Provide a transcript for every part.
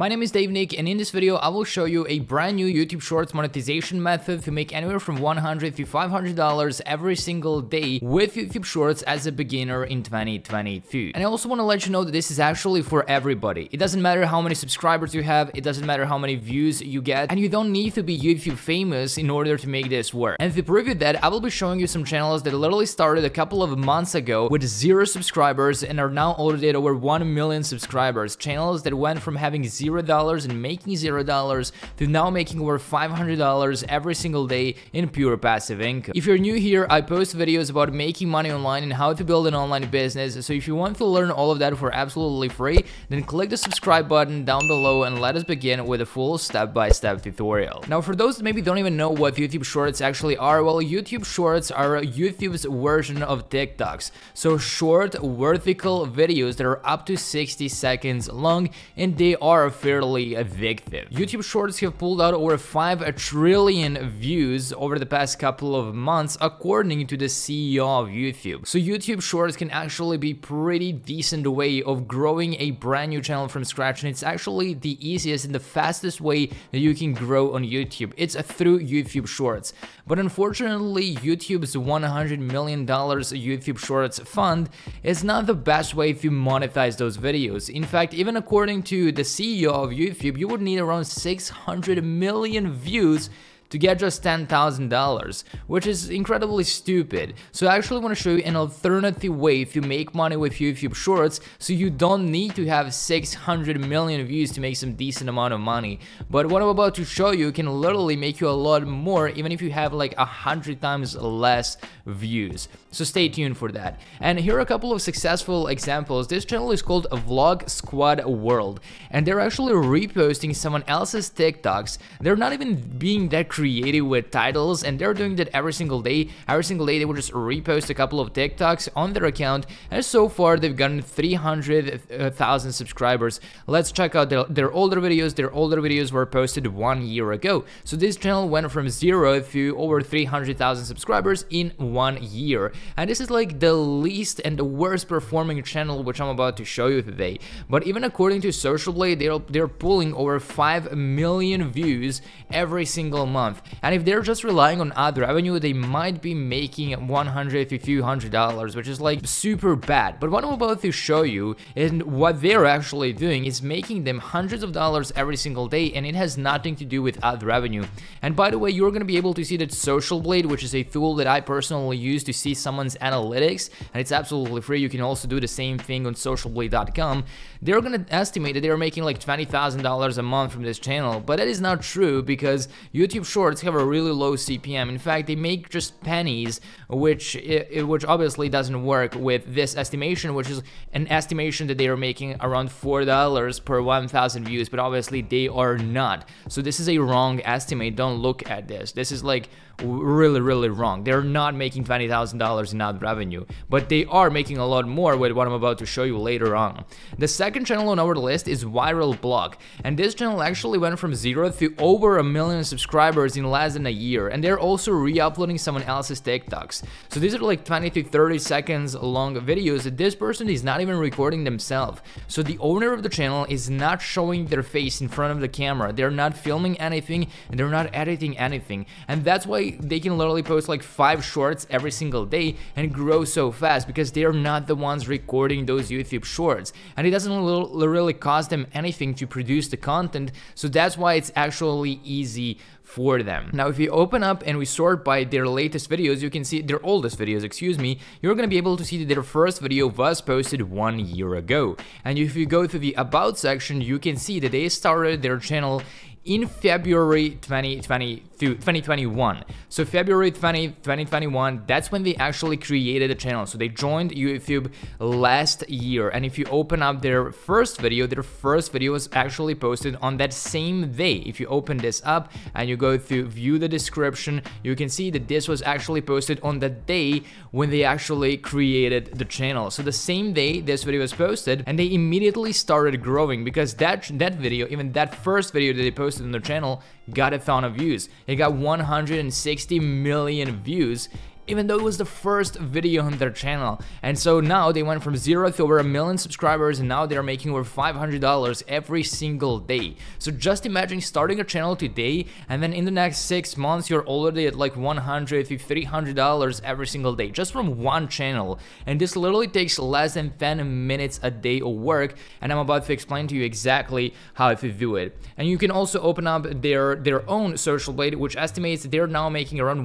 My name is Dave Nick and in this video I will show you a brand new YouTube Shorts monetization method to make anywhere from 100 to $500 every single day with YouTube Shorts as a beginner in 2022. And I also want to let you know that this is actually for everybody. It doesn't matter how many subscribers you have, it doesn't matter how many views you get, and you don't need to be YouTube famous in order to make this work. And to preview that, I will be showing you some channels that literally started a couple of months ago with zero subscribers and are now already at over 1 million subscribers. Channels that went from having $0 and making $0 to now making over $500 every single day in pure passive income. If you're new here, I post videos about making money online and how to build an online business, so if you want to learn all of that for absolutely free, then click the subscribe button down below and let us begin with a full step-by-step -step tutorial. Now for those that maybe don't even know what YouTube Shorts actually are, well YouTube Shorts are YouTube's version of TikToks. So short vertical videos that are up to 60 seconds long and they are fairly addictive. YouTube Shorts have pulled out over 5 trillion views over the past couple of months according to the CEO of YouTube. So YouTube Shorts can actually be pretty decent way of growing a brand new channel from scratch and it's actually the easiest and the fastest way that you can grow on YouTube. It's through YouTube Shorts. But unfortunately, YouTube's $100 million YouTube Shorts fund is not the best way to monetize those videos. In fact, even according to the CEO of YouTube, you would need around 600 million views to get just $10,000, which is incredibly stupid. So I actually want to show you an alternative way to make money with YouTube Shorts so you don't need to have 600 million views to make some decent amount of money. But what I'm about to show you can literally make you a lot more even if you have like a hundred times less views. So stay tuned for that. And here are a couple of successful examples. This channel is called Vlog Squad World and they're actually reposting someone else's TikToks. They're not even being that creative with titles and they're doing that every single day. Every single day they will just repost a couple of TikToks on their account and so far they've gotten 300,000 subscribers. Let's check out their, their older videos. Their older videos were posted one year ago. So this channel went from zero to over 300,000 subscribers in one year. And this is like the least and the worst performing channel which I'm about to show you today. But even according to Social Blade, they're, they're pulling over 5 million views every single month month. And if they're just relying on ad revenue, they might be making 100 to few hundred dollars, which is like super bad. But what I'm about to show you and what they're actually doing is making them hundreds of dollars every single day, and it has nothing to do with ad revenue. And by the way, you're gonna be able to see that Social Blade, which is a tool that I personally use to see someone's analytics, and it's absolutely free. You can also do the same thing on socialblade.com. They're gonna estimate that they're making like $20,000 a month from this channel, but that is not true because YouTube Shorts have a really low CPM. In fact, they make just pennies, which which obviously doesn't work with this estimation, which is an estimation that they are making around $4 per 1,000 views, but obviously they are not. So this is a wrong estimate. Don't look at this. This is like really, really wrong. They're not making $20,000 in ad revenue, but they are making a lot more with what I'm about to show you later on. The second channel on our list is Viral Blog, and this channel actually went from zero to over a million subscribers in less than a year, and they're also re-uploading someone else's TikToks. So these are like 20 to 30 seconds long videos that this person is not even recording themselves. So the owner of the channel is not showing their face in front of the camera. They're not filming anything, and they're not editing anything, and that's why they can literally post like five shorts every single day and grow so fast because they're not the ones recording those YouTube shorts. And it doesn't really cost them anything to produce the content, so that's why it's actually easy for them. Now, if you open up and we sort by their latest videos, you can see their oldest videos, excuse me, you're gonna be able to see that their first video was posted one year ago. And if you go to the about section, you can see that they started their channel in February 2020 2021. So February 20, 2021, that's when they actually created the channel. So they joined YouTube last year. And if you open up their first video, their first video was actually posted on that same day. If you open this up and you go to view the description, you can see that this was actually posted on the day when they actually created the channel. So the same day this video was posted and they immediately started growing because that, that video, even that first video that they posted on their channel got a ton of views. It got 160 million views even though it was the first video on their channel. And so now they went from zero to over a million subscribers and now they're making over $500 every single day. So just imagine starting a channel today and then in the next six months you're already at like $100 to $300 every single day just from one channel. And this literally takes less than 10 minutes a day of work and I'm about to explain to you exactly how to do it. And you can also open up their, their own social blade which estimates they're now making around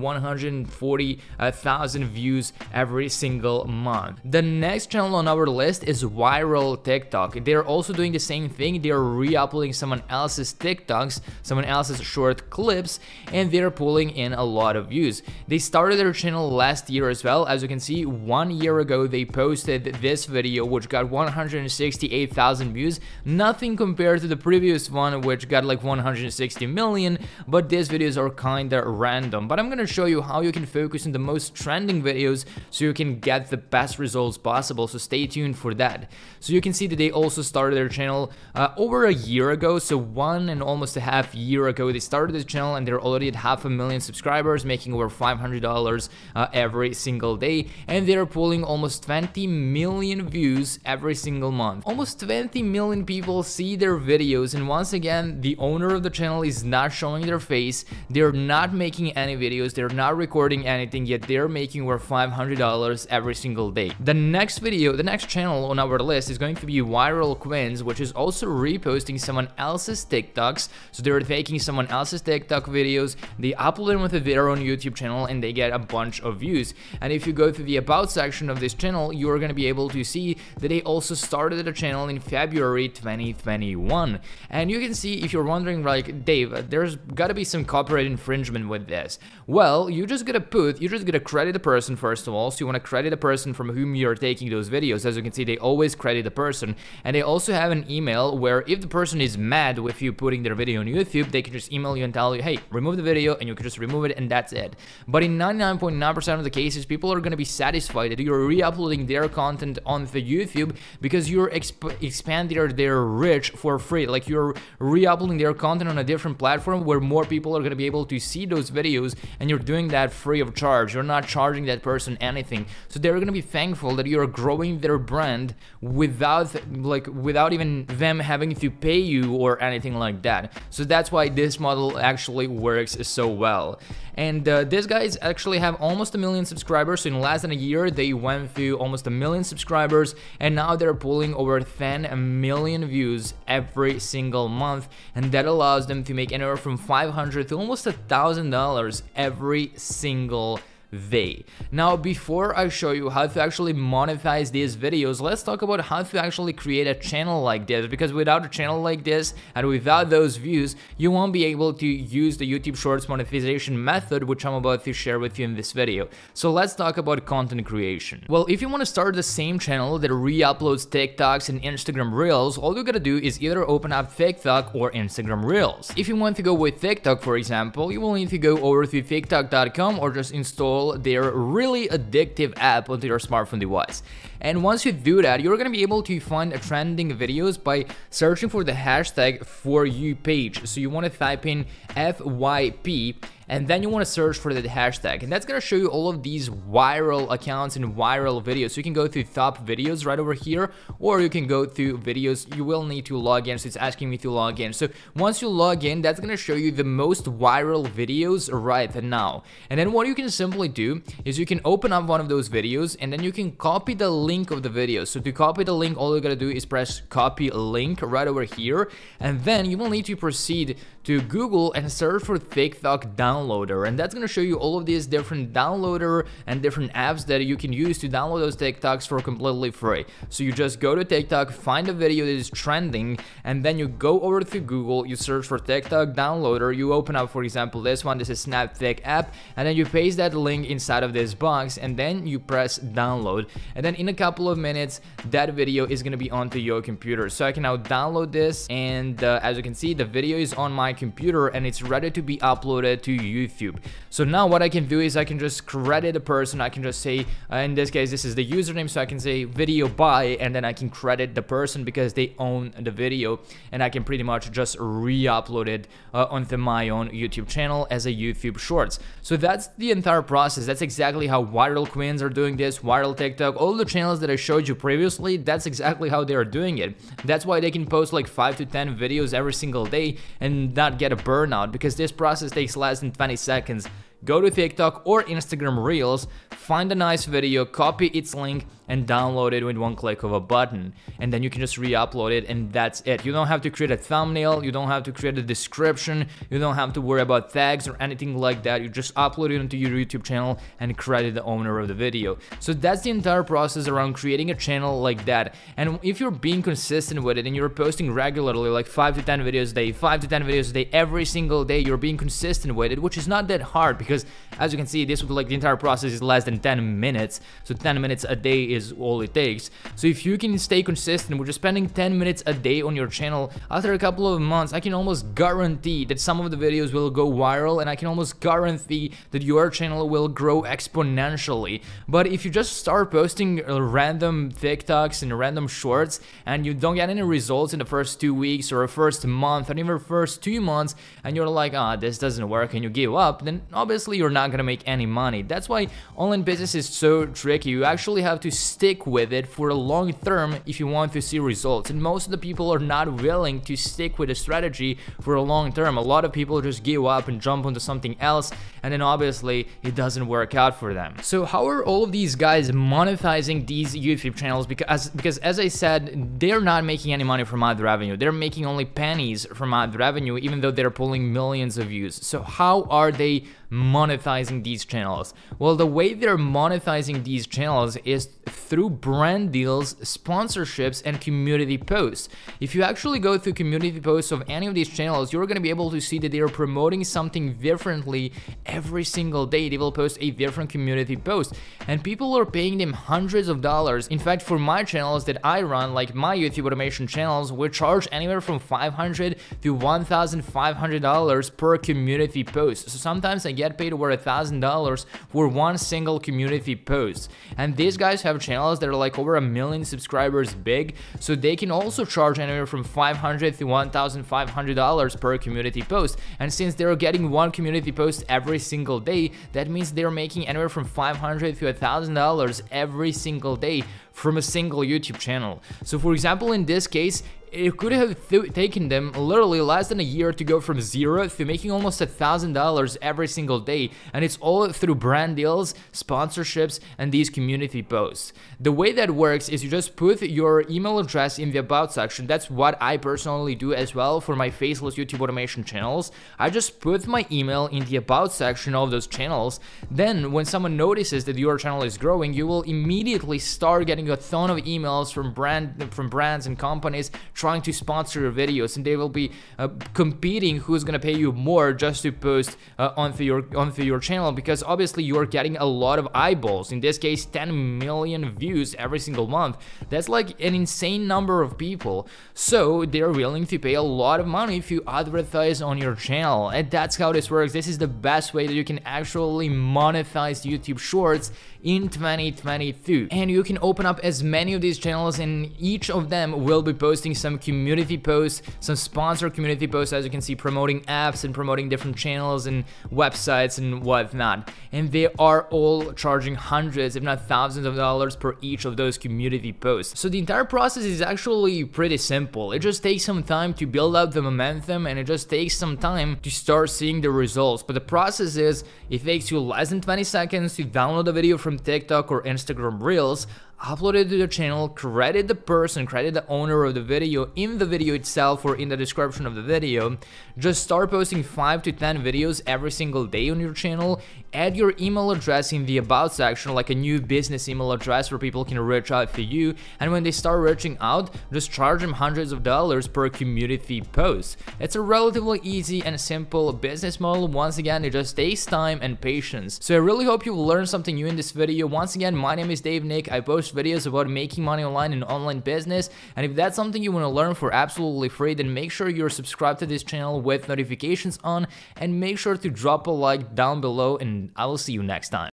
140,000 views every single month. The next channel on our list is Viral TikTok. They're also doing the same thing. They're re-uploading someone else's TikToks, someone else's short clips, and they're pulling in a lot of views. They started their channel last year as well. As you can see, one year ago, they posted this video, which got 168,000 views. Nothing compared to the previous one, which got like 160 million, but these videos are kinda random. But I'm gonna show you how you can focus on the most trending videos so you can get the best results possible, so stay tuned for that. So you can see that they also started their channel uh, over a year ago, so one and almost a half year ago they started this channel and they're already at half a million subscribers, making over $500 uh, every single day, and they're pulling almost 20 million views every single month. Almost 20 million people see their videos, and once again, the owner of the channel is not showing their face, they're not making any videos, they're not recording anything, yet they're making over $500 every single day. The next video, the next channel on our list is going to be Viral Queens, which is also reposting someone else's TikToks. So they're taking someone else's TikTok videos, they upload them with their own YouTube channel, and they get a bunch of views. And if you go to the About section of this channel, you're going to be able to see that they also started a channel in February 2021. And you can see if you're wondering, like, Dave, there's got to be some copyright infringement with this. Well, you just gotta put, you just gotta credit the person first of all. So you want to credit the person from whom you're taking those videos. As you can see, they always credit the person. And they also have an email where if the person is mad with you putting their video on YouTube, they can just email you and tell you, hey, remove the video, and you can just remove it, and that's it. But in 99.9% .9 of the cases, people are gonna be satisfied that you're re-uploading their content on the YouTube because you're exp expanding their, reach for free. Like you're re-uploading their content on a different platform where more people are gonna be able to see those videos, and you're doing that free of charge. You're not charging that person anything. So they're gonna be thankful that you're growing their brand without like without even them having to pay you or anything like that. So that's why this model actually works so well. And uh, these guys actually have almost a million subscribers. So in less than a year, they went through almost a million subscribers, and now they're pulling over 10 million views every single month, and that allows them to make anywhere from 500 to almost a thousand dollars every single they. Now, before I show you how to actually monetize these videos, let's talk about how to actually create a channel like this, because without a channel like this, and without those views, you won't be able to use the YouTube Shorts monetization method, which I'm about to share with you in this video. So let's talk about content creation. Well, if you want to start the same channel that re-uploads TikToks and Instagram Reels, all you gotta do is either open up TikTok or Instagram Reels. If you want to go with TikTok, for example, you will need to go over to TikTok.com or just install their really addictive app onto your smartphone device. And once you do that, you're gonna be able to find trending videos by searching for the hashtag for you page. So you wanna type in FYP and then you want to search for the hashtag. And that's going to show you all of these viral accounts and viral videos. So you can go to top videos right over here or you can go to videos you will need to log in so it's asking me to log in. So once you log in that's going to show you the most viral videos right now. And then what you can simply do is you can open up one of those videos and then you can copy the link of the video. So to copy the link all you gotta do is press copy link right over here and then you will need to proceed to Google and search for TikTok downloader. And that's gonna show you all of these different downloader and different apps that you can use to download those TikToks for completely free. So you just go to TikTok, find a video that is trending and then you go over to Google, you search for TikTok downloader, you open up for example this one, this is Snaptik app and then you paste that link inside of this box and then you press download. And then in a couple of minutes, that video is gonna be onto your computer. So I can now download this and uh, as you can see, the video is on my computer and it's ready to be uploaded to YouTube. So now what I can do is I can just credit a person. I can just say, uh, in this case, this is the username. So I can say video by and then I can credit the person because they own the video and I can pretty much just re-upload it uh, onto my own YouTube channel as a YouTube Shorts. So that's the entire process. That's exactly how Viral Queens are doing this, Viral TikTok, all the channels that I showed you previously, that's exactly how they are doing it. That's why they can post like 5 to 10 videos every single day and not get a burnout because this process takes less than 20 seconds. Go to TikTok or Instagram Reels, find a nice video, copy its link, and download it with one click of a button. And then you can just re-upload it and that's it. You don't have to create a thumbnail, you don't have to create a description, you don't have to worry about tags or anything like that. You just upload it onto your YouTube channel and credit the owner of the video. So that's the entire process around creating a channel like that. And if you're being consistent with it and you're posting regularly like 5 to 10 videos a day, 5 to 10 videos a day every single day, you're being consistent with it, which is not that hard because as you can see, this would like the entire process is less than 10 minutes. So 10 minutes a day is all it takes. So if you can stay consistent with just spending 10 minutes a day on your channel, after a couple of months, I can almost guarantee that some of the videos will go viral and I can almost guarantee that your channel will grow exponentially. But if you just start posting random TikToks and random shorts and you don't get any results in the first two weeks or first month or even first two months and you're like, ah, oh, this doesn't work and you give up, then obviously you're not gonna make any money. That's why online business is so tricky. You actually have to stick with it for a long term if you want to see results. And most of the people are not willing to stick with a strategy for a long term. A lot of people just give up and jump onto something else and then obviously it doesn't work out for them. So how are all of these guys monetizing these YouTube channels? Because, because as I said, they're not making any money from ad revenue. They're making only pennies from ad revenue even though they're pulling millions of views. So how are they monetizing these channels? Well, the way they're monetizing these channels is through brand deals, sponsorships, and community posts. If you actually go through community posts of any of these channels, you're going to be able to see that they are promoting something differently every single day. They will post a different community post, and people are paying them hundreds of dollars. In fact, for my channels that I run, like my YouTube automation channels, we charge anywhere from 500 to $1,500 per community post. So sometimes I get paid over a $1,000 for one single community post. And these guys have channels that are like over a million subscribers big, so they can also charge anywhere from 500 to $1,500 per community post. And since they're getting one community post every single day, that means they're making anywhere from 500 to $1,000 every single day from a single YouTube channel. So for example, in this case, it could have th taken them literally less than a year to go from zero to making almost a thousand dollars every single day and it's all through brand deals sponsorships and these community posts. The way that works is you just put your email address in the about section. That's what i personally do as well for my faceless youtube automation channels. I just put my email in the about section of those channels. Then when someone notices that your channel is growing you will immediately start getting a ton of emails from brand from brands and companies trying to sponsor your videos and they will be uh, competing who's gonna pay you more just to post uh, onto your onto your channel because obviously you're getting a lot of eyeballs. In this case 10 million views every single month. That's like an insane number of people. So they're willing to pay a lot of money if you advertise on your channel. And that's how this works. This is the best way that you can actually monetize YouTube shorts in 2022 and you can open up as many of these channels and each of them will be posting some community posts, some sponsor community posts, as you can see, promoting apps and promoting different channels and websites and whatnot. And they are all charging hundreds, if not thousands of dollars per each of those community posts. So the entire process is actually pretty simple. It just takes some time to build up the momentum and it just takes some time to start seeing the results. But the process is, it takes you less than 20 seconds to download a video from TikTok or Instagram Reels, upload it to the channel, credit the person, credit the owner of the video in the video itself or in the description of the video. Just start posting 5 to 10 videos every single day on your channel. Add your email address in the about section like a new business email address where people can reach out to you. And when they start reaching out, just charge them hundreds of dollars per community post. It's a relatively easy and simple business model. Once again, it just takes time and patience. So I really hope you learned something new in this video. Once again, my name is Dave Nick. I post videos about making money online and online business. And if that's something you want to learn for absolutely free, then make sure you're subscribed to this channel with notifications on and make sure to drop a like down below and I will see you next time.